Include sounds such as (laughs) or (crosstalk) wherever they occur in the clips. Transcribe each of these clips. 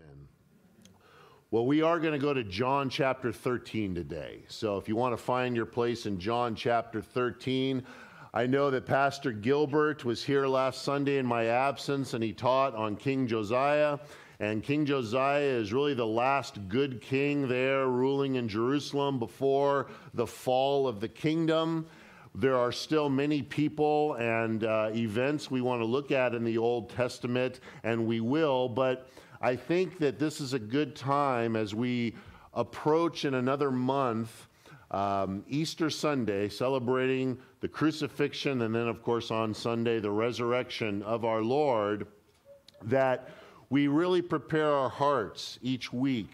Amen. Well, we are going to go to John chapter 13 today. So if you want to find your place in John chapter 13, I know that Pastor Gilbert was here last Sunday in my absence and he taught on King Josiah. And King Josiah is really the last good king there ruling in Jerusalem before the fall of the kingdom. There are still many people and uh, events we want to look at in the Old Testament, and we will, but I think that this is a good time as we approach in another month um, Easter Sunday, celebrating the crucifixion, and then, of course, on Sunday, the resurrection of our Lord, that we really prepare our hearts each week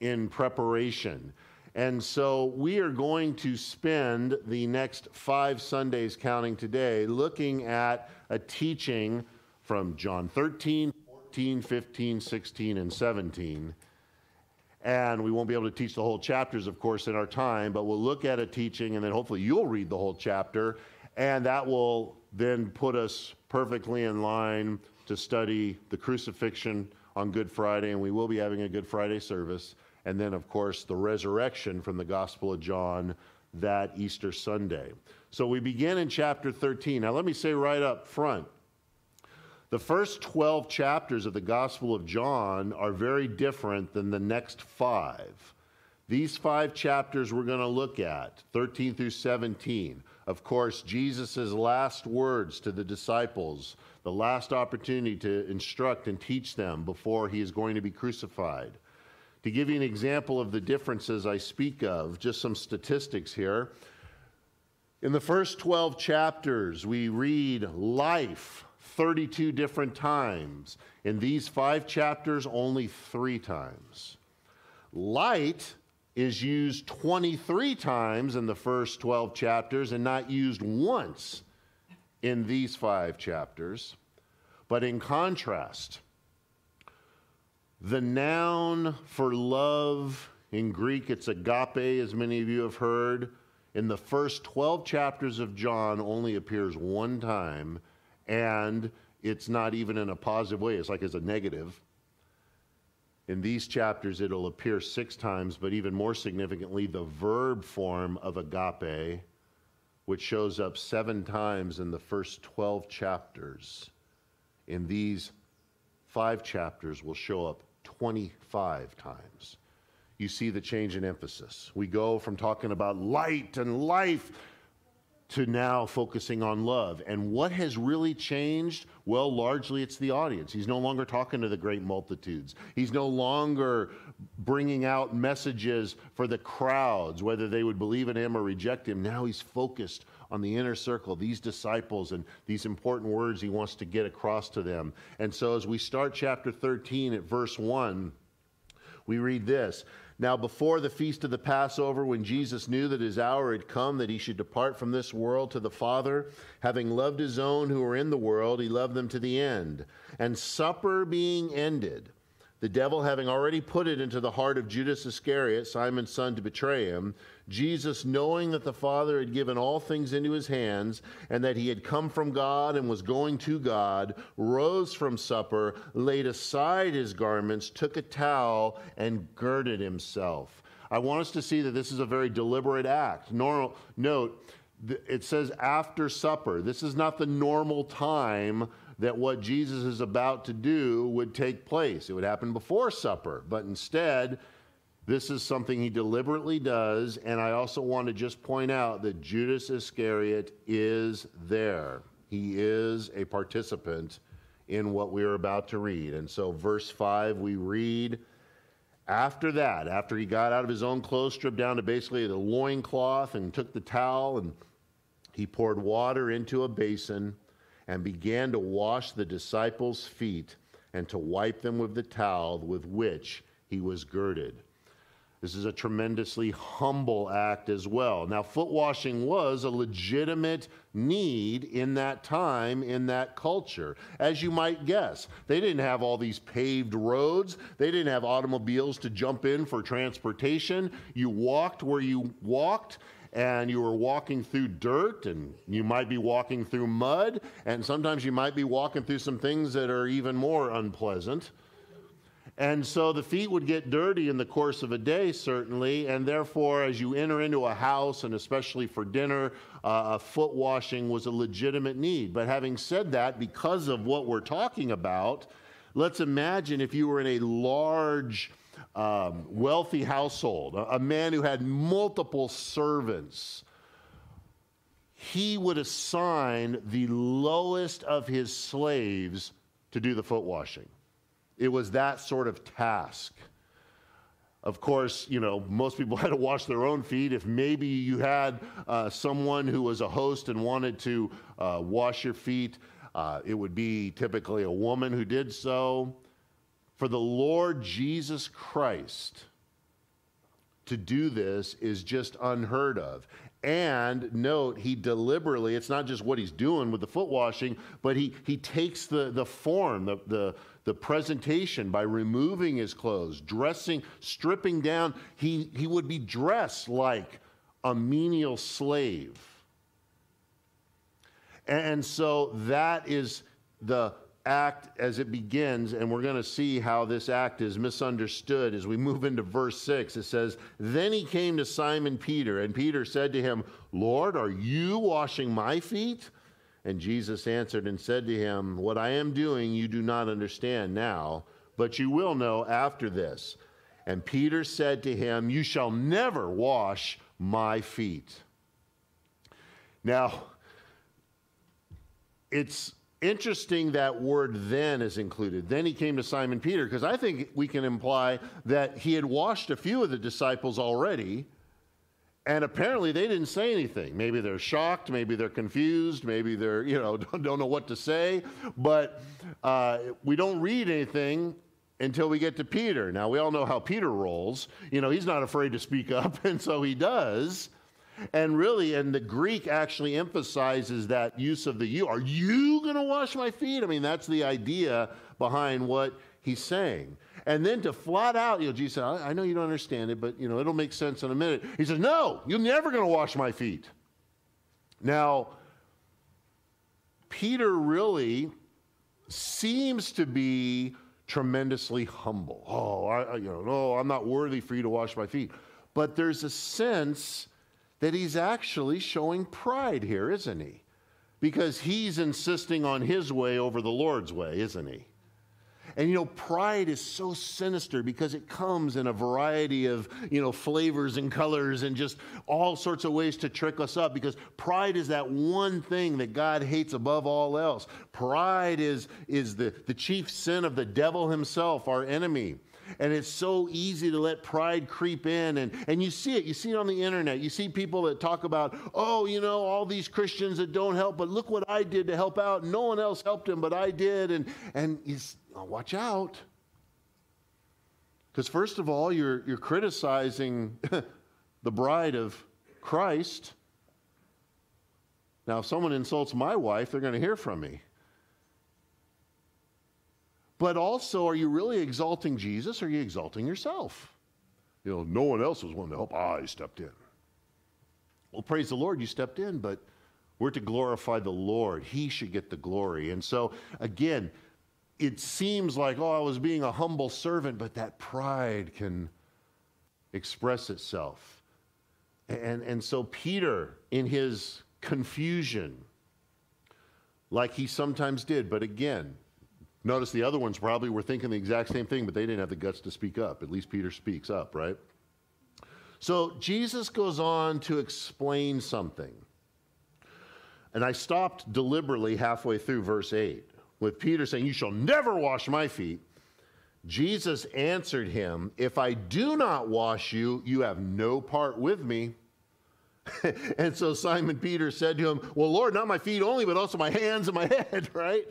in preparation. And so we are going to spend the next five Sundays, counting today, looking at a teaching from John 13, 14, 15, 16, and 17. And we won't be able to teach the whole chapters, of course, in our time, but we'll look at a teaching and then hopefully you'll read the whole chapter. And that will then put us perfectly in line to study the crucifixion on Good Friday. And we will be having a Good Friday service. And then, of course, the resurrection from the Gospel of John that Easter Sunday. So we begin in chapter 13. Now, let me say right up front the first 12 chapters of the Gospel of John are very different than the next five. These five chapters we're going to look at, 13 through 17. Of course, Jesus' last words to the disciples, the last opportunity to instruct and teach them before he is going to be crucified. To give you an example of the differences I speak of, just some statistics here. In the first 12 chapters, we read life 32 different times. In these five chapters, only three times. Light is used 23 times in the first 12 chapters and not used once in these five chapters. But in contrast, the noun for love in Greek, it's agape, as many of you have heard. In the first 12 chapters of John, only appears one time and it's not even in a positive way, it's like as a negative. In these chapters, it'll appear six times, but even more significantly, the verb form of agape, which shows up seven times in the first 12 chapters, in these five chapters will show up 25 times. You see the change in emphasis. We go from talking about light and life to now focusing on love. And what has really changed? Well, largely it's the audience. He's no longer talking to the great multitudes. He's no longer bringing out messages for the crowds, whether they would believe in him or reject him. Now he's focused on the inner circle, these disciples, and these important words he wants to get across to them. And so as we start chapter 13 at verse 1, we read this now, before the feast of the Passover, when Jesus knew that his hour had come that he should depart from this world to the Father, having loved his own who were in the world, he loved them to the end. And supper being ended, the devil having already put it into the heart of Judas Iscariot, Simon's son, to betray him, Jesus, knowing that the Father had given all things into his hands, and that he had come from God and was going to God, rose from supper, laid aside his garments, took a towel, and girded himself. I want us to see that this is a very deliberate act. Normal, note, it says after supper. This is not the normal time that what Jesus is about to do would take place. It would happen before supper, but instead, this is something he deliberately does. And I also want to just point out that Judas Iscariot is there. He is a participant in what we are about to read. And so, verse 5, we read, after that, after he got out of his own clothes, stripped down to basically the loincloth and took the towel, and he poured water into a basin and began to wash the disciples' feet and to wipe them with the towel with which he was girded. This is a tremendously humble act as well. Now, foot washing was a legitimate need in that time, in that culture, as you might guess. They didn't have all these paved roads, they didn't have automobiles to jump in for transportation. You walked where you walked, and you were walking through dirt and you might be walking through mud and sometimes you might be walking through some things that are even more unpleasant And so the feet would get dirty in the course of a day, certainly, and therefore, as you enter into a house, and especially for dinner, uh, foot washing was a legitimate need. But having said that, because of what we're talking about, let's imagine if you were in a large, um, wealthy household, a, man who had multiple servants. He would assign the lowest of his slaves to do the foot washing. It was that sort of task. Of course, you know, most people (laughs) had to wash their own feet. If maybe you had uh, someone who was a host and wanted to uh, wash your feet, uh, it would be typically a woman who did so. For the Lord Jesus Christ to do this is just unheard of. And note, he deliberately, it's not just what he's doing with the foot washing, but he, he takes the, the form, the, the, the presentation by removing his clothes, dressing, stripping down. He, he would be dressed like a menial slave. And so that is the act as it begins, and we're going to see how this act is misunderstood as we move into verse 6. It says, Then he came to Simon Peter, and Peter said to him, Lord, are you washing my feet? And Jesus answered and said to him, What I am doing you do not understand now, but you will know after this. And Peter said to him, You shall never wash my feet. Now, it's interesting that word then is included. Then he came to Simon Peter, because I think we can imply that he had washed a few of the disciples already and apparently they didn't say anything. Maybe they're shocked, maybe they're confused, maybe they're, you know, (laughs) don't, don't know what to say. But uh, we don't read anything until we get to Peter. Now, we all know how Peter rolls. You know, he's not afraid to speak up, (laughs) and so he does. And really, and the Greek actually emphasizes that use of the you. Are you going to wash my feet? I mean, that's the idea behind what he's saying. And then to flat out, you know, Jesus said, I, I know you don't understand it, but, you know, it'll make sense in a minute. He says, No, you're never going to wash my feet. Now, Peter really seems to be tremendously humble. Oh, I, you know, no, I'm not worthy for you to wash my feet. But there's a sense that he's actually showing pride here, isn't he? Because he's insisting on his way over the Lord's way, isn't he? And you know, pride is so sinister because it comes in a variety of, you know, flavors and colors and just all sorts of ways to trick us up because pride is that one thing that God hates above all else. Pride is, is the, the chief sin of the devil himself, our enemy. And it's so easy to let pride creep in. And, and you see it. You see it on the internet. You see people that talk about, oh, you know, all these Christians that don't help, but look what I did to help out. No one else helped him, but I did. And, and oh, watch out. Because, first of all, you're, you're criticizing (laughs) the bride of Christ. Now, if someone insults my wife, they're going to hear from me. But also, are you really exalting Jesus or are you exalting yourself? You know, no one else was willing to help. Ah, I stepped in. Well, praise the Lord, you stepped in, but we're to glorify the Lord. He should get the glory. And so, again, it seems like, oh, I was being a humble servant, but that pride can express itself. And, and so, Peter, in his confusion, like he sometimes did, but again, Notice the other ones probably were thinking the exact same thing, but they didn't have the guts to speak up. At least Peter speaks up, right? So Jesus goes on to explain something. And I stopped deliberately halfway through verse 8 with Peter saying, You shall never wash my feet. Jesus answered him, If I do not wash you, you have no part with me. (laughs) and so Simon Peter said to him, Well, Lord, not my feet only, but also my hands and my (laughs) head, right?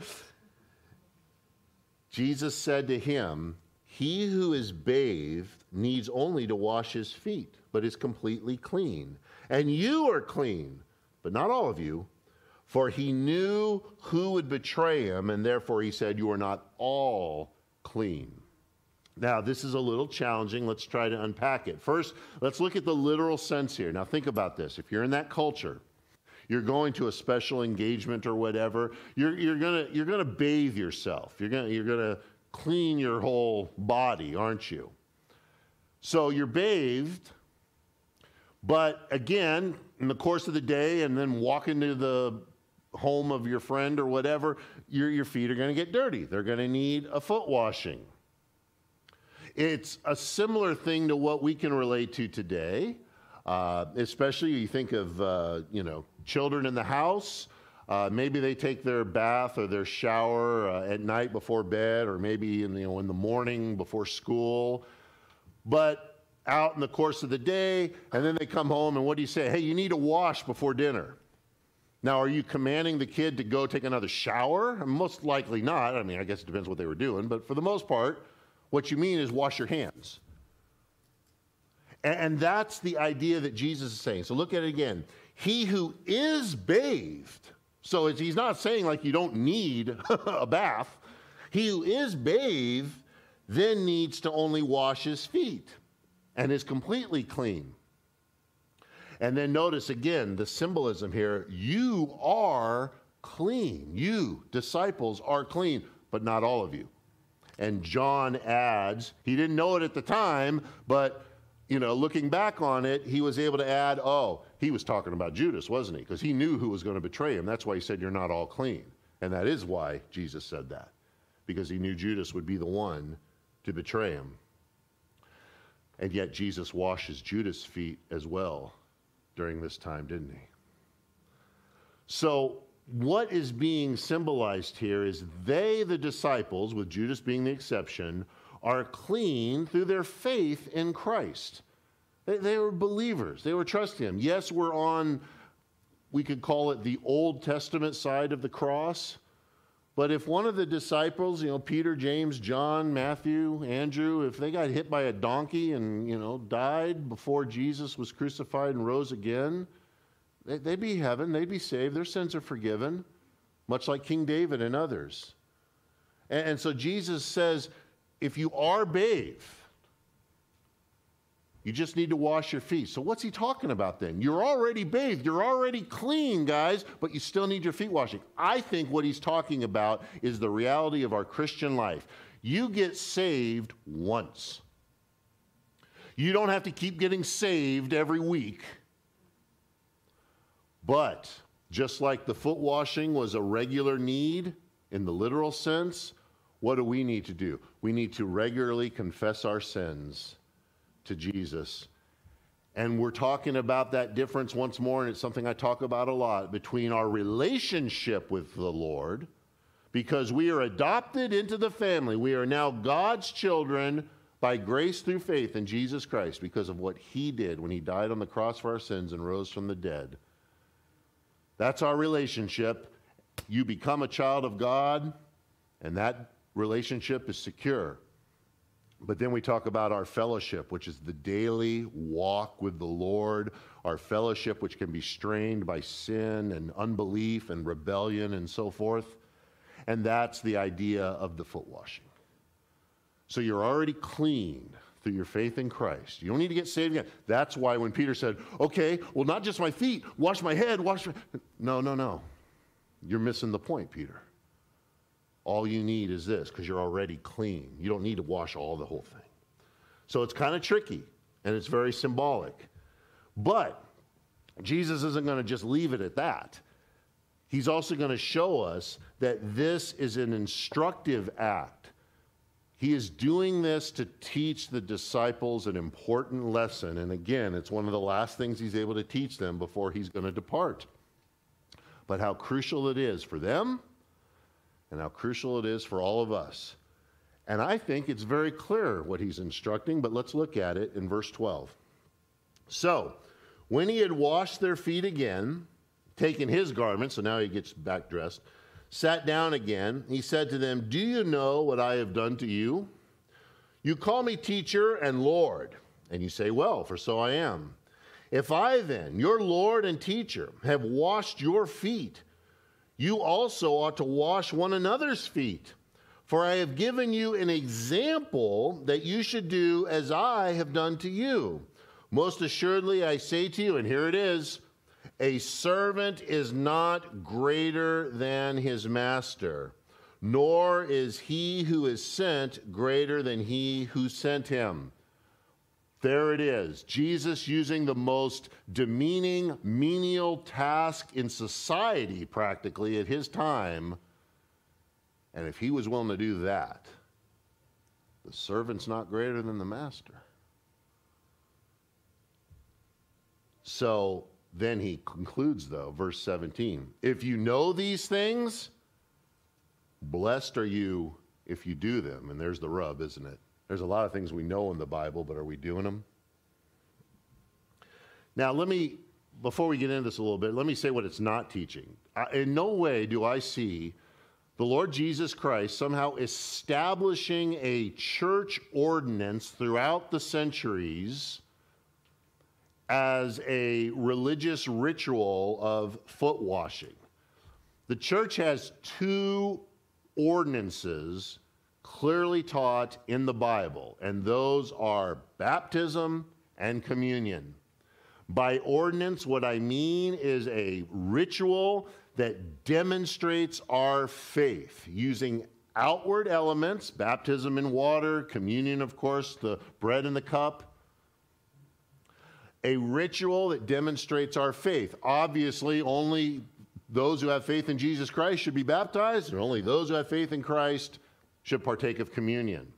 Jesus said to him, He who is bathed needs only to wash his feet, but is completely clean. And you are clean, but not all of you. For he knew who would betray him, and therefore he said, You are not all clean. Now, this is a little challenging. Let's try to unpack it. First, let's look at the literal sense here. Now, think about this. If you're in that culture, you're going to a special engagement or whatever, you're, you're going you're gonna bathe yourself. You're going you're gonna clean your whole body, aren't you? So you're bathed, but again, in the course of the day and then walk into the home of your friend or whatever, your, your feet are going to get dirty. They're going to need a foot washing. It's a similar thing to what we can relate to today, uh, especially you think of, uh, you know, children in the house. Uh, maybe they take their bath or their shower uh, at night before bed, or maybe in, you know, in the morning before school. But out in the course of the day, and then they come home, and what do you say? Hey, you need to wash before dinner. Now, are you commanding the kid to go take another shower? Most likely not. I mean, I guess it depends what they were doing, but for the most part, what you mean is wash your hands. And that's the idea that Jesus is saying. So look at it again. He who is bathed, so he's not saying like you don't need (laughs) a bath. He who is bathed then needs to only wash his feet and is completely clean. And then notice again the symbolism here you are clean. You, disciples, are clean, but not all of you. And John adds, he didn't know it at the time, but you know, looking back on it, he was able to add, oh, he was talking about Judas, wasn't he? Because he knew who was going to betray him. That's why he said, You're not all clean. And that is why Jesus said that, because he knew Judas would be the one to betray him. And yet Jesus washes Judas' feet as well during this time, didn't he? So, what is being symbolized here is they, the disciples, with Judas being the exception, are clean through their faith in Christ. They, they were believers, they were trusting Him. Yes, we're on, we could call it the Old Testament side of the cross. But if one of the disciples, you know, Peter, James, John, Matthew, Andrew, if they got hit by a donkey and, you know, died before Jesus was crucified and rose again, they'd be heaven, they'd be saved, their sins are forgiven, much like King David and others. And, so Jesus says, if you are bathed, you just need to wash your feet. So, what's he talking about then? You're already bathed, you're already clean, guys, but you still need your feet washing. I think what he's talking about is the reality of our Christian life. You get saved once. You don't have to keep getting saved every week. But just like the foot washing was a regular need in the literal sense, what do we need to do? We need to regularly confess our sins to Jesus. And we're talking about that difference once more, and it's something I talk about a lot between our relationship with the Lord, because we are adopted into the family. We are now God's children by grace through faith in Jesus Christ because of what He did when He died on the cross for our sins and rose from the dead. That's our relationship. You become a child of God, and that relationship is secure. But then we talk about our fellowship, which is the daily walk with the Lord, our fellowship, which can be strained by sin and unbelief and rebellion and so forth. And that's the idea of the foot washing. So you're already clean through your faith in Christ. You don't need to get saved again. That's why when Peter said, okay, well, not just my feet, wash my head, wash my. No, no, no. You're missing the point, Peter. All you need is this because you're already clean. You don't need to wash all the whole thing. So it's kind of tricky and it's very symbolic. But Jesus isn't going to just leave it at that. He's also going to show us that this is an instructive act. He is doing this to teach the disciples an important lesson. And again, it's one of the last things he's able to teach them before he's going to depart. But how crucial it is for them and how crucial it is for all of us. And I think it's very clear what he's instructing, but let's look at it in verse 12. So, when he had washed their feet again, taken his garment, so now he gets back dressed, sat down again, he said to them, Do you know what I have done to you? You call me teacher and Lord, and you say, Well, for so I am. If I then, your Lord and teacher, have washed your feet, you also ought to wash one another's feet. For I have given you an example that you should do as I have done to you. Most assuredly, I say to you, and here it is a servant is not greater than his master, nor is he who is sent greater than he who sent him. There it is. Jesus using the most demeaning, menial task in society, practically, at his time. And if he was willing to do that, the servant's not greater than the master. So then he concludes, though, verse 17 If you know these things, blessed are you if you do them. And there's the rub, isn't it? There's a lot of things we know in the Bible, but are we doing them? Now, let me, before we get into this a little bit, let me say what it's not teaching. in no way do I see the Lord Jesus Christ somehow establishing a church ordinance throughout the centuries as a religious ritual of foot washing. The church has two ordinances clearly taught in the Bible, and those are baptism and communion. By ordinance, what I mean is a ritual that demonstrates our faith using outward elements, baptism in water, communion, of course, the bread and the cup. A ritual that demonstrates our faith. Obviously, only those who have faith in Jesus Christ should be baptized, and only those who have faith in Christ should partake of communion.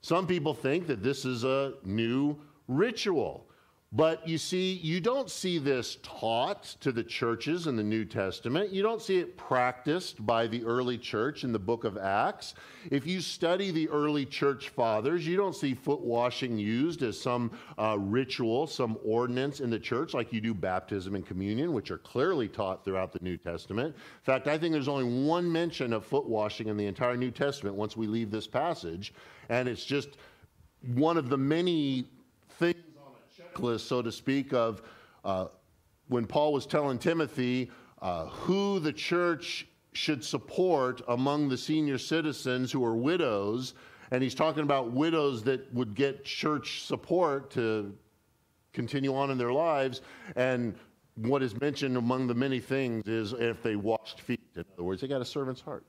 Some people think that this is a new ritual. But you see, you don't see this taught to the churches in the New Testament. You don't see it practiced by the early church in the book of Acts. If you study the early church fathers, you don't see foot washing used as some uh, ritual, some ordinance in the church like you do baptism and communion, which are clearly taught throughout the New Testament. In fact, I think there's only one mention of foot washing in the entire New Testament once we leave this passage, and it's just one of the many checklist, so to speak, of uh, when Paul was telling Timothy uh, who the church should support among the senior citizens who are widows. And he's talking about widows that would get church support to continue on in their lives. And what is mentioned among the many things is if they washed feet. In other words, they got a servant's heart.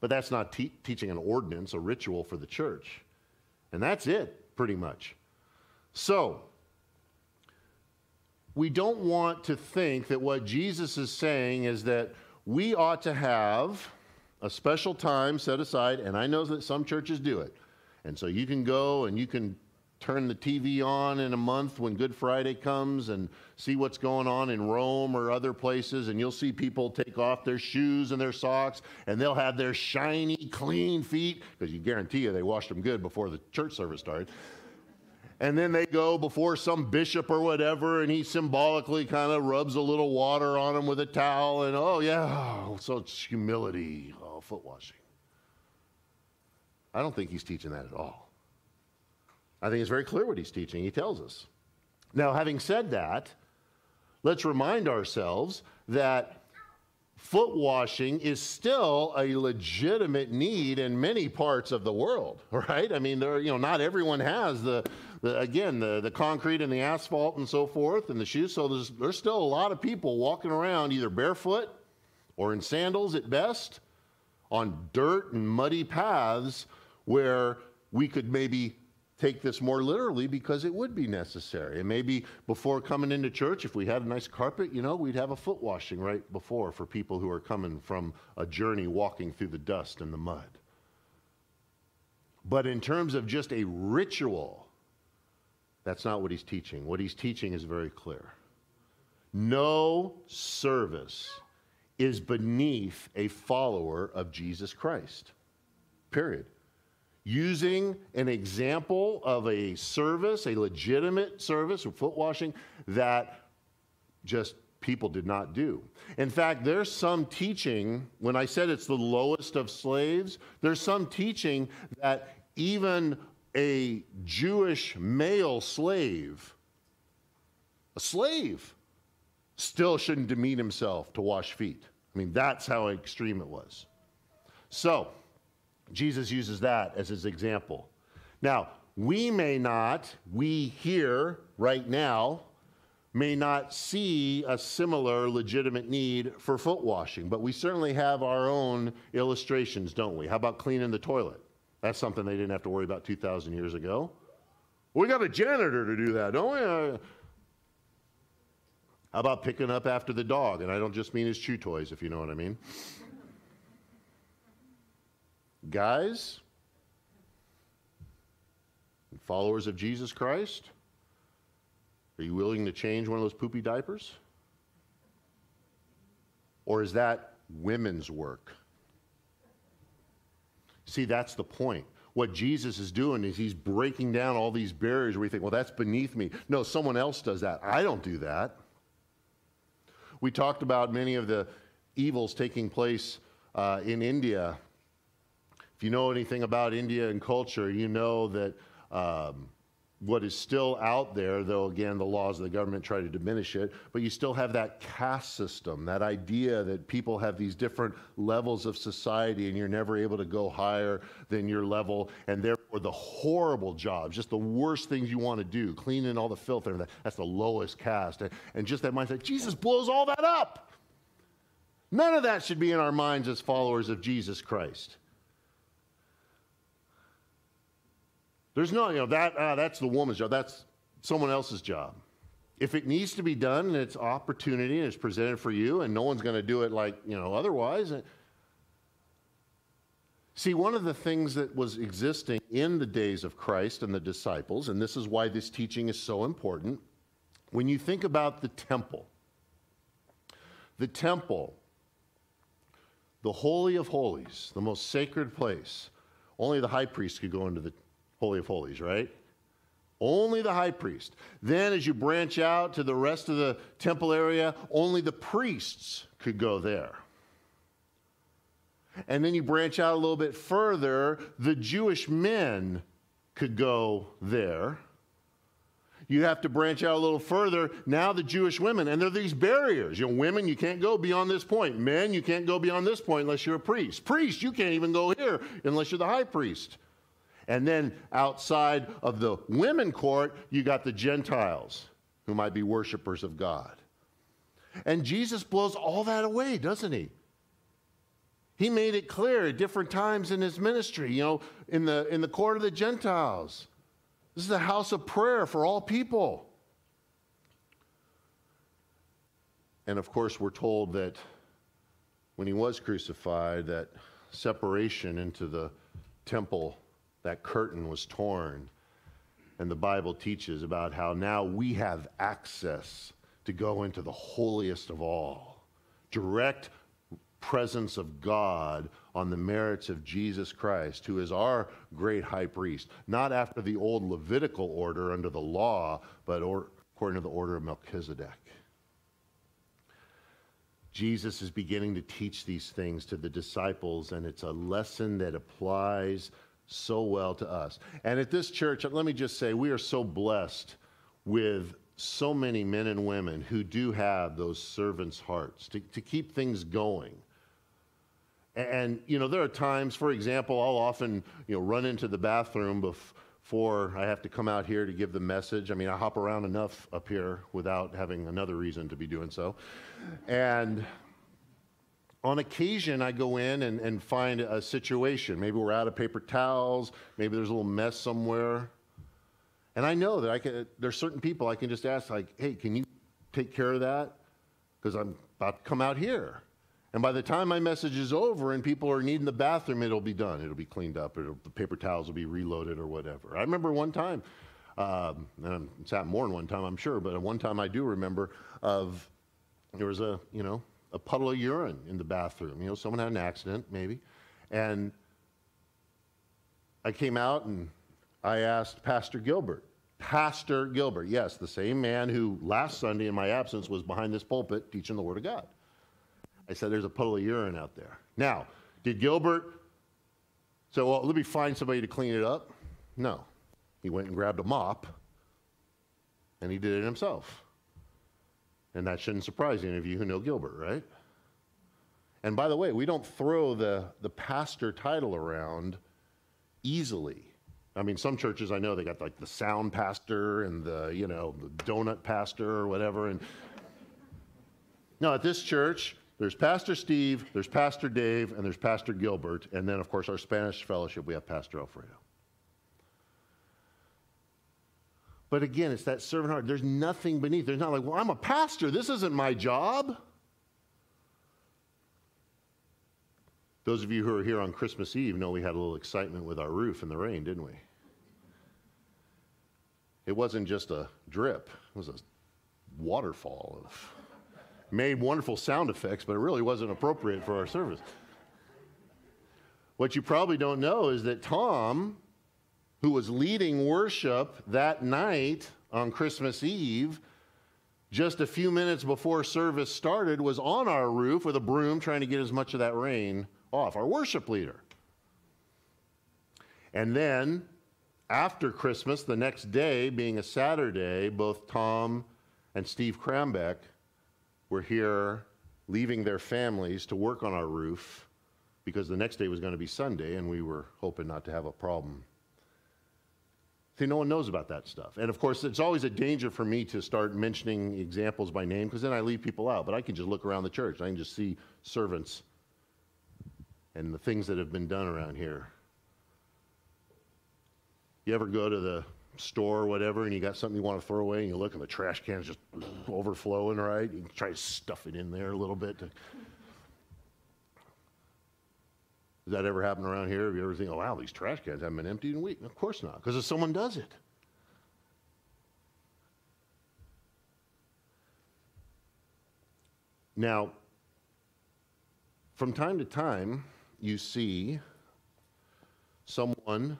But that's not te- teaching an ordinance, a ritual for the church. And that's it, pretty much. So, we don't want to think that what Jesus is saying is that we ought to have a special time set aside, and I know that some churches do it. And so you can go and you can turn the TV on in a month when Good Friday comes and see what's going on in Rome or other places, and you'll see people take off their shoes and their socks, and they'll have their shiny, clean feet, because you guarantee you they washed them good before the church service started and then they go before some bishop or whatever, and he symbolically kind of rubs a little water on them with a towel, and oh, yeah, oh, such humility, oh, foot washing. I don't think he's teaching that at all. I think it's very clear what he's teaching. He tells us. Now, having said that, let's remind ourselves that foot washing is still a legitimate need in many parts of the world, (laughs) right? I mean, there, you know, not everyone has the the, again, the, the concrete and the asphalt and so forth and the shoes. So there's, there's still a lot of people walking around either barefoot or in sandals at best on dirt and muddy paths where we could maybe take this more literally because it would be necessary. And maybe before coming into church, if we had a nice carpet, you know, we'd have a foot washing right before for people who are coming from a journey walking through the dust and the mud. But in terms of just a ritual, that's not what he's teaching. What he's teaching is very clear. No service is beneath a follower of Jesus Christ. Period. Using an example of a service, a legitimate service of foot washing, that just people did not do. In fact, there's some teaching, when I said it's the lowest of slaves, there's some teaching that even a Jewish male slave, a slave, still shouldn't demean himself to wash feet. I mean, that's how extreme it was. So, Jesus uses that as his example. Now, we may not, we here right now, may not see a similar legitimate need for foot washing, but we certainly have our own illustrations, don't we? How about cleaning the toilet? That's something they didn't have to worry about 2,000 years ago. We got a janitor to do that, don't we? Uh, how about picking up after the dog? And I don't just mean his chew toys, if you know what I mean. Guys, followers of Jesus Christ, are you willing to change one of those poopy diapers? Or is that women's work? See, that's the point. What Jesus is doing is he's breaking down all these barriers where we think, well, that's beneath me. No, someone else does that. I don't do that. We talked about many of the evils taking place uh, in India. If you know anything about India and culture, you know that um, what is still out there, though again, the laws of the government try to diminish it, but you still have that caste system, that idea that people have these different levels of society and you're never able to go higher than your level, and therefore the horrible jobs, just the worst things you want to do, cleaning all the filth, and that's the lowest caste. And, and just that mindset, Jesus blows all that up. None of that should be in our minds as followers of Jesus Christ. There's no, you know, that, uh, that's the woman's job. That's someone else's job. If it needs to be done and it's opportunity and it's presented for you and no one's going to do it like, you know, otherwise. See, one of the things that was existing in the days of Christ and the disciples, and this is why this teaching is so important, when you think about the temple, the temple, the Holy of Holies, the most sacred place, only the high priest could go into the Holy of Holies, right? Only the high priest. Then, as you branch out to the rest of the temple area, only the priests could go there. And then you branch out a little bit further, the Jewish men could go there. You have to branch out a little further. Now, the Jewish women, and there are these barriers. You know, women, you can't go beyond this point. Men, you can't go beyond this point unless you're a priest. Priest, you can't even go here unless you're the high priest. And then outside of the women court, you got the Gentiles who might be worshipers of God. And Jesus blows all that away, doesn't he? He made it clear at different times in his ministry, you know, in the, in the court of the Gentiles. This is a house of prayer for all people. And of course, we're told that when he was crucified, that separation into the temple that curtain was torn. And the Bible teaches about how now we have access to go into the holiest of all. Direct presence of God on the merits of Jesus Christ, who is our great high priest, not after the old Levitical order under the law, but or, according to the order of Melchizedek. Jesus is beginning to teach these things to the disciples, and it's a lesson that applies so well to us. And at this church, let me just say, we are so blessed with so many men and women who do have those servants' hearts to, to keep things going. And, you know, there are times, for example, I'll often, you know, run into the bathroom before I have to come out here to give the message. I mean, I hop around enough up here without having another reason to be doing so. And on occasion, I go in and, and find a situation. Maybe we're out of paper towels. Maybe there's a little mess somewhere. And I know that I can, there's certain people I can just ask, like, hey, can you take care of that? Because I'm about to come out here. And by the time my message is over and people are needing the bathroom, it'll be done. It'll be cleaned up. The paper towels will be reloaded or whatever. I remember one time, um, and it's happened more than one time, I'm sure, but one time I do remember of there was a, you know, a puddle of urine in the bathroom. You know, someone had an accident, maybe. And I came out and I asked Pastor Gilbert, Pastor Gilbert, yes, the same man who last Sunday in my absence was behind this pulpit teaching the Word of God. I said, There's a puddle of urine out there. Now, did Gilbert say, Well, let me find somebody to clean it up? No. He went and grabbed a mop and he did it himself. And that shouldn't surprise any of you who know Gilbert, right? And by the way, we don't throw the, the pastor title around easily. I mean, some churches I know they got like the sound pastor and the, you know, the donut pastor or whatever. And (laughs) no, at this church, there's Pastor Steve, there's Pastor Dave, and there's Pastor Gilbert. And then, of course, our Spanish fellowship, we have Pastor Alfredo. But again, it's that servant heart. There's nothing beneath. There's not like, well, I'm a pastor. This isn't my job. Those of you who are here on Christmas Eve know we had a little excitement with our roof in the rain, didn't we? It wasn't just a drip, it was a waterfall of made wonderful sound effects, but it really wasn't appropriate for our service. What you probably don't know is that Tom, who was leading worship that night on Christmas Eve, just a few minutes before service started, was on our roof with a broom trying to get as much of that rain off, our worship leader. And then after Christmas, the next day, being a Saturday, both Tom and Steve Krambeck were here leaving their families to work on our roof because the next day was going to be Sunday and we were hoping not to have a problem. See, no one knows about that stuff. And of course, it's always a danger for me to start mentioning examples by name because then I leave people out. But I can just look around the church. I can just see servants and the things that have been done around here. You ever go to the store or whatever and you got something you want to throw away and you look and the trash can's just overflowing, right? You try to stuff it in there a little bit. To... Does that ever happen around here? Have you ever seen, oh, wow, these trash cans haven't been emptied in a week? Of course not, because if someone does it. Now, from time to time, you see someone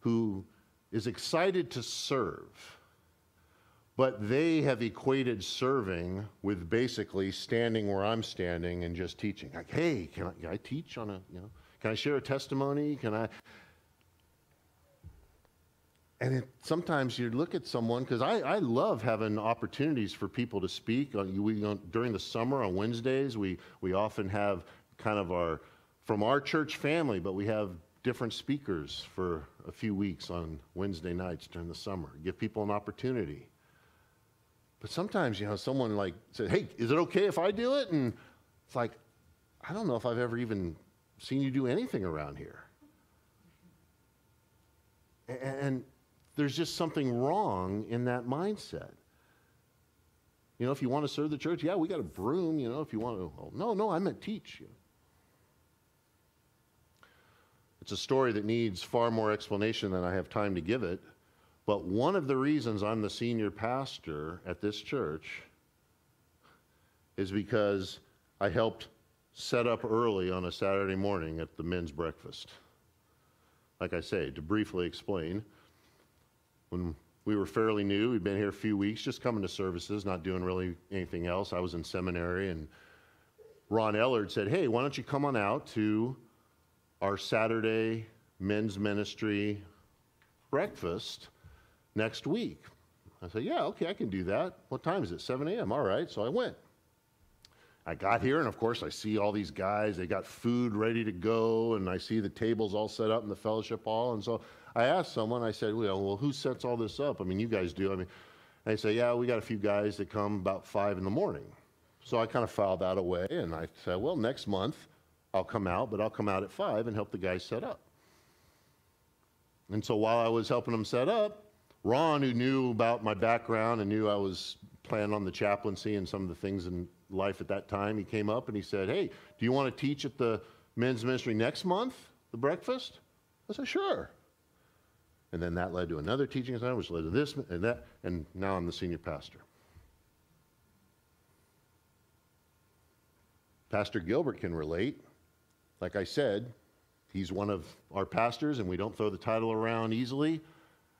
who is excited to serve, but they have equated serving with basically standing where I'm standing and just teaching. Like, hey, can I, can I teach on a, you know, can I share a testimony? Can I? And it, sometimes you look at someone, because I, I love having opportunities for people to speak. We, during the summer on Wednesdays, we, we often have kind of our, from our church family, but we have different speakers for a few weeks on Wednesday nights during the summer, give people an opportunity. But sometimes, you know, someone like said, Hey, is it okay if I do it? And it's like, I don't know if I've ever even seen you do anything around here. And there's just something wrong in that mindset. You know, if you want to serve the church, yeah, we got a broom, you know, if you want to. Oh, no, no, I meant teach you. It's a story that needs far more explanation than I have time to give it. But one of the reasons I'm the senior pastor at this church is because I helped set up early on a Saturday morning at the men's breakfast. Like I say, to briefly explain, when we were fairly new, we'd been here a few weeks, just coming to services, not doing really anything else. I was in seminary, and Ron Ellard said, Hey, why don't you come on out to our Saturday men's ministry breakfast next week. I said, Yeah, okay, I can do that. What time is it? 7 a.m. All right. So I went. I got here, and of course, I see all these guys. They got food ready to go, and I see the tables all set up in the fellowship hall. And so I asked someone, I said, Well, well who sets all this up? I mean, you guys do. I mean, they say, Yeah, we got a few guys that come about 5 in the morning. So I kind of filed that away, and I said, Well, next month, I'll come out, but I'll come out at five and help the guys set up. And so while I was helping them set up, Ron, who knew about my background and knew I was planning on the chaplaincy and some of the things in life at that time, he came up and he said, Hey, do you want to teach at the men's ministry next month, the breakfast? I said, Sure. And then that led to another teaching assignment, which led to this and that, and now I'm the senior pastor. Pastor Gilbert can relate. Like I said, he's one of our pastors, and we don't throw the title around easily.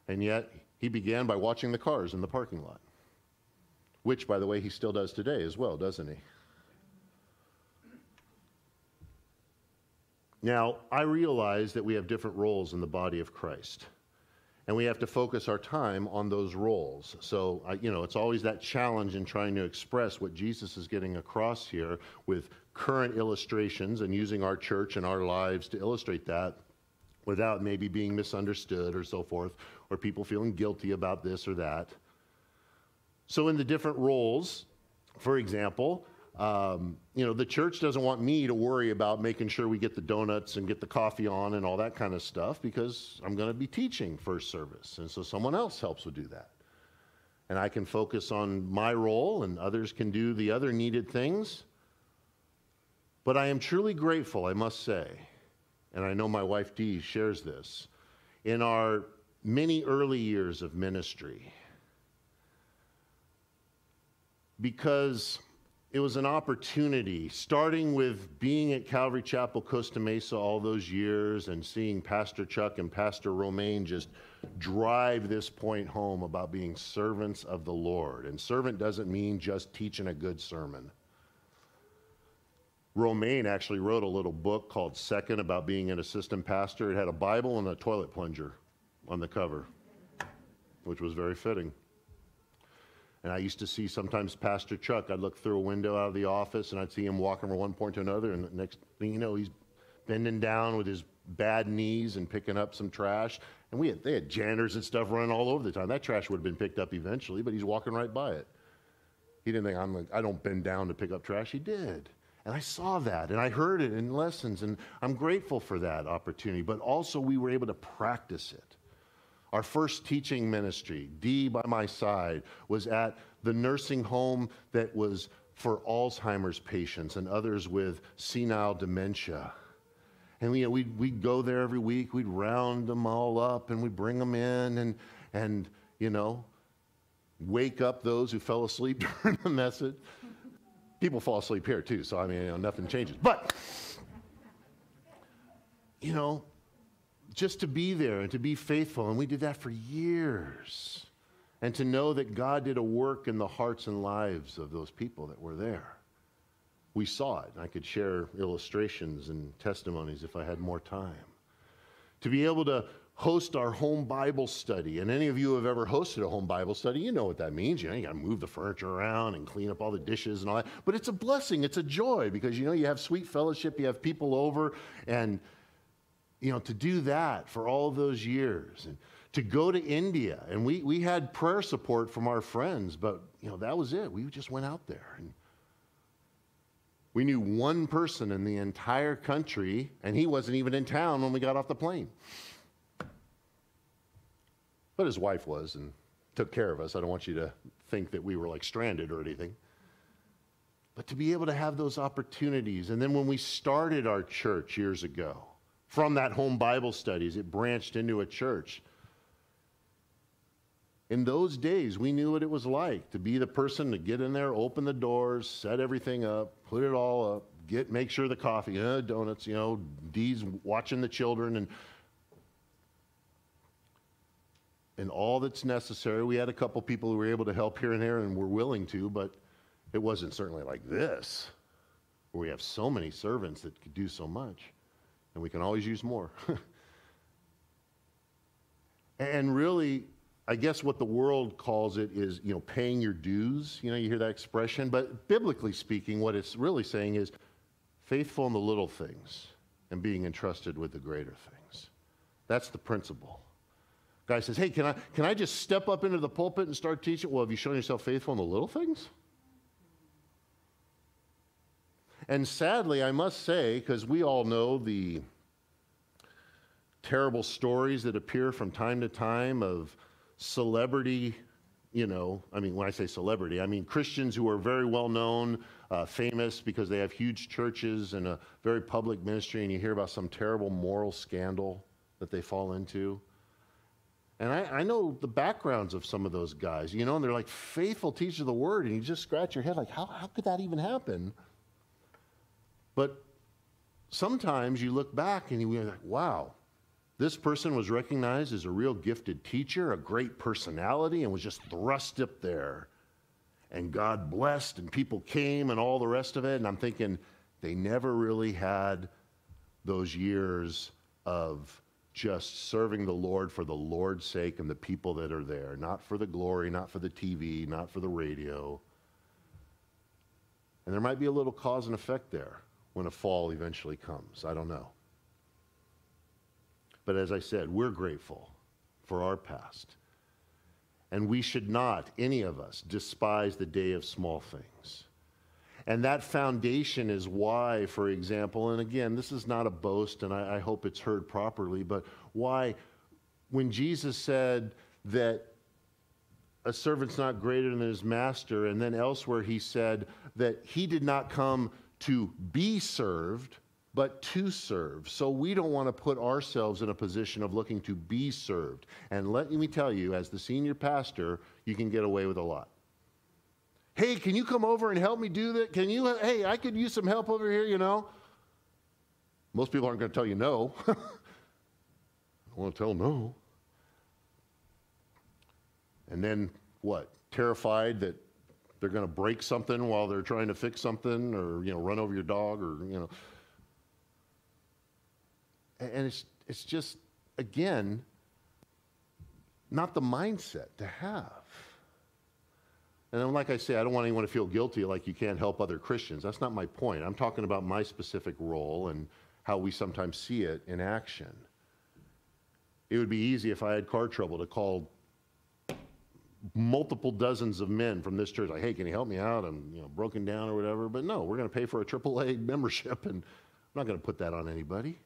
And yet, he began by watching the cars in the parking lot, which, by the way, he still does today as well, doesn't he? Now, I realize that we have different roles in the body of Christ and we have to focus our time on those roles. So, you know, it's always that challenge in trying to express what Jesus is getting across here with current illustrations and using our church and our lives to illustrate that without maybe being misunderstood or so forth, or people feeling guilty about this or that. So, in the different roles, for example, um, you know, the church doesn't want me to worry about making sure we get the donuts and get the coffee on and all that kind of stuff because I'm going to be teaching first service. And so someone else helps with do that. And I can focus on my role and others can do the other needed things. But I am truly grateful, I must say, and I know my wife Dee shares this, in our many early years of ministry. Because it was an opportunity, starting with being at Calvary Chapel, Costa Mesa all those years and seeing Pastor Chuck and Pastor Romaine just drive this point home about being servants of the Lord. And servant doesn't mean just teaching a good sermon. Romaine actually wrote a little book called Second about being an assistant pastor. It had a Bible and a toilet plunger on the cover, which was very fitting. And I used to see sometimes Pastor Chuck, I'd look through a window out of the office and I'd see him walking from one point to another. And the next thing you know, he's bending down with his bad knees and picking up some trash. And we had, they had janitors and stuff running all over the time. That trash would have been picked up eventually, but he's walking right by it. He didn't think, I'm like, I don't bend down to pick up trash. He did. And I saw that and I heard it in lessons, and I'm grateful for that opportunity. But also, we were able to practice it. Our first teaching ministry, Dee by my side, was at the nursing home that was for Alzheimer's patients and others with senile dementia. And you know, we'd, we'd go there every week, we'd round them all up and we'd bring them in and, and, you know, wake up those who fell asleep (laughs) during the message. People fall asleep here too, so I mean, you know, nothing changes. But, you know, just to be there and to be faithful. And we did that for years. And to know that God did a work in the hearts and lives of those people that were there. We saw it. I could share illustrations and testimonies if I had more time. To be able to host our home Bible study. And any of you who have ever hosted a home Bible study, you know what that means. You know, you got to move the furniture around and clean up all the dishes and all that. But it's a blessing, it's a joy because you know you have sweet fellowship, you have people over, and you know, to do that for all those years and to go to India. And we, we had prayer support from our friends, but, you know, that was it. We just went out there. And we knew one person in the entire country, and he wasn't even in town when we got off the plane. But his wife was and took care of us. I don't want you to think that we were like stranded or anything. But to be able to have those opportunities. And then when we started our church years ago, from that home Bible studies. It branched into a church. In those days, we knew what it was like to be the person to get in there, open the doors, set everything up, put it all up, get make sure the coffee, uh, donuts, you know, Dee's watching the children and and all that's necessary. We had a couple people who were able to help here and there and were willing to, but it wasn't certainly like this, where we have so many servants that could do so much and we can always use more. (laughs) and really, I guess what the world calls it is, you know, paying your dues. You know, you hear that expression, but biblically speaking, what it's really saying is faithful in the little things and being entrusted with the greater things. That's the principle. Guy says, "Hey, can I can I just step up into the pulpit and start teaching?" Well, have you shown yourself faithful in the little things? And sadly, I must say, because we all know the terrible stories that appear from time to time of celebrity, you know, I mean, when I say celebrity, I mean Christians who are very well known, uh, famous because they have huge churches and a very public ministry, and you hear about some terrible moral scandal that they fall into. And I, I, know the backgrounds of some of those guys, you know, and they're like faithful teachers of the word, and you just scratch your head like, how, how could that even happen? But sometimes you look back and you're like, wow, this person was recognized as a real gifted teacher, a great personality, and was just thrust up there. And God blessed, and people came, and all the rest of it. And I'm thinking, they never really had those years of just serving the Lord for the Lord's sake and the people that are there, not for the glory, not for the TV, not for the radio. And there might be a little cause and effect there when a fall eventually comes. I don't know. But as I said, we're grateful for our past. And we should not, any of us, despise the day of small things. And that foundation is why, for example, and again, this is not a boast, and I, I hope it's heard properly, but why, when Jesus said that a servant's not greater than his master, and then elsewhere he said that he did not come to be served, but to serve. So we don't want to put ourselves in a position of looking to be served. And let me tell you, as the senior pastor, you can get away with a lot. Hey, can you come over and help me do that? Can you, hey, I could use some help over here, you know? Most people aren't going to tell you no. I want to tell no. And then what? Terrified that they're going to break something while they're trying to fix something or, you know, run over your dog or, you know. And it's, it's just, again, not the mindset to have. And then, like I say, I don't want anyone to feel guilty like you can't help other Christians. That's not my point. I'm talking about my specific role and how we sometimes see it in action. It would be easy if I had car trouble to call multiple dozens of men from this church, like, hey, can you help me out? I'm you know, broken down or whatever. But no, we're going to pay for a AAA (laughs) membership, and I'm not going to put that on anybody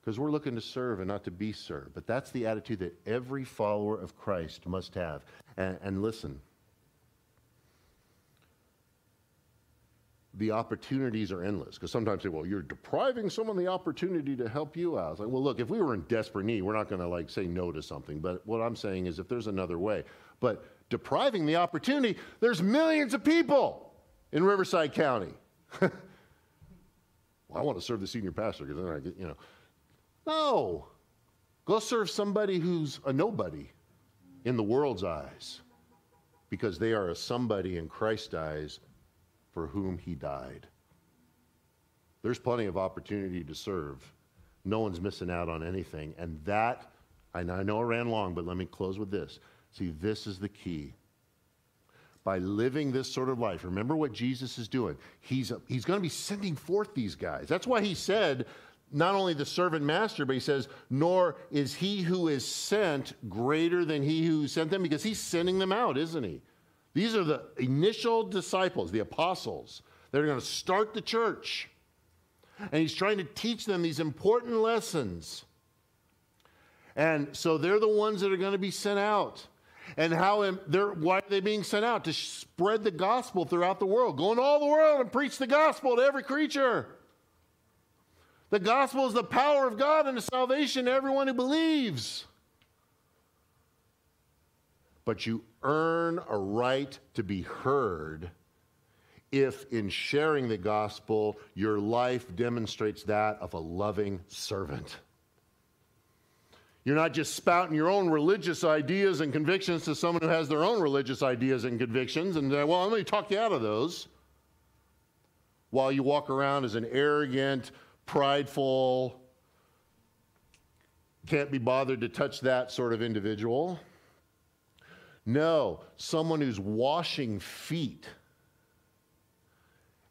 because we're looking to serve and not to be served. But that's the attitude that every follower of Christ must have. And, and listen, the opportunities are endless. Because sometimes say, well, you're depriving someone the opportunity to help you out. It's like, well, look, if we were in desperate need, we're not going to like say no to something. But what I'm saying is if there's another way. But depriving the opportunity, there's millions of people in Riverside County. (laughs) well, I want to serve the senior pastor because then I get, you know. No. Go serve somebody who's a nobody in the world's eyes because they are a somebody in Christ's eyes for whom he died. There's plenty of opportunity to serve. No one's missing out on anything. And that, I know I ran long, but let me close with this. See, this is the key. By living this sort of life, remember what Jesus is doing. He's, he's going to be sending forth these guys. That's why he said not only the servant master, but he says, nor is he who is sent greater than he who sent them, because he's sending them out, isn't he? These are the initial disciples, the apostles, that are going to start the church. And he's trying to teach them these important lessons. And so they're the ones that are going to be sent out. And how they're, why are they being sent out? To spread the gospel throughout the world. Go all the world and preach the gospel to every creature. The gospel is the power of God and the salvation to everyone who believes. But you earn a right to be heard if, in sharing the gospel, your life demonstrates that of a loving servant. You're not just spouting your own religious ideas and convictions to someone who has their own religious ideas and convictions and, well, let me talk you out of those while you walk around as an arrogant, prideful, can't be bothered to touch that sort of individual. No, someone who's washing feet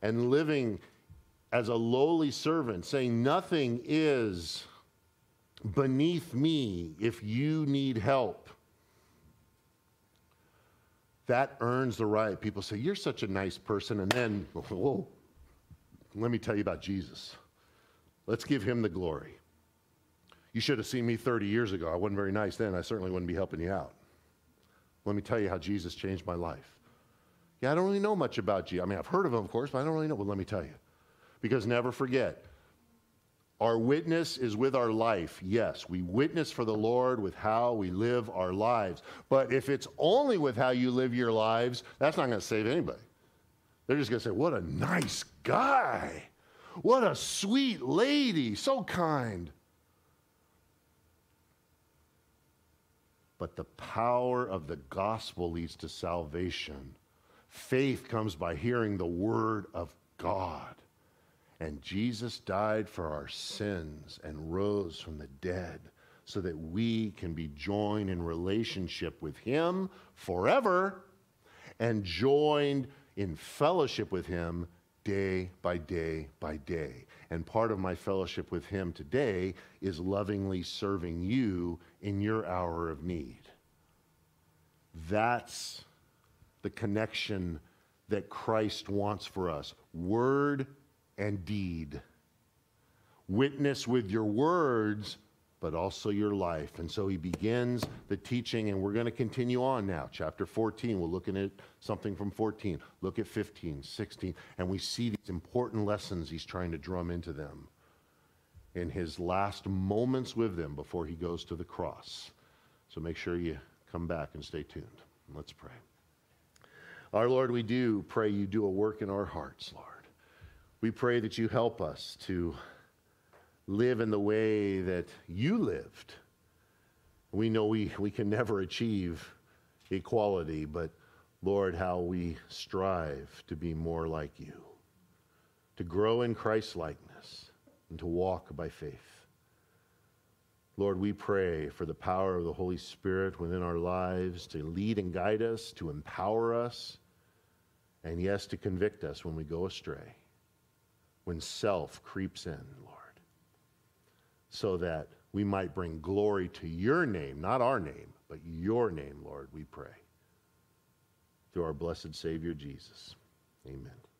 and living as a lowly servant, saying, Nothing is beneath me if you need help. That earns the right. People say, You're such a nice person. And then, (laughs) whoa, let me tell you about Jesus. Let's give him the glory. You should have seen me 30 years ago. I wasn't very nice then. I certainly wouldn't be helping you out. Let me tell you how Jesus changed my life. Yeah, I don't really know much about Jesus. I mean, I've heard of him, of course, but I don't really know. Well, let me tell you. Because never forget, our witness is with our life. Yes, we witness for the Lord with how we live our lives. But if it's only with how you live your lives, that's not going to save anybody. They're just going to say, What a nice guy. What a sweet lady, so kind. But the power of the gospel leads to salvation. Faith comes by hearing the word of God. And Jesus died for our sins and rose from the dead so that we can be joined in relationship with Him forever and joined in fellowship with Him day by day by day. And part of my fellowship with Him today is lovingly serving you in your hour of need. That's the connection that Christ wants for us word and deed. Witness with your words, but also your life. And so he begins the teaching, and we're going to continue on now. Chapter 14, we're looking at something from 14. Look at 15, 16, and we see these important lessons he's trying to drum into them in his last moments with them before he goes to the cross. So make sure you come back and stay tuned. Let's pray. Our Lord, we do pray you do a work in our hearts, Lord. We pray that you help us to live in the way that you lived. We know we, we can never achieve equality, but Lord, how we strive to be more like you, to grow in Christ likeness, and to walk by faith. Lord, we pray for the power of the Holy Spirit within our lives to lead and guide us, to empower us, and yes, to convict us when we go astray, when self creeps in, Lord so that we might bring glory to your name, not our name, but your name, Lord, we pray. Through our blessed Savior Jesus. Amen.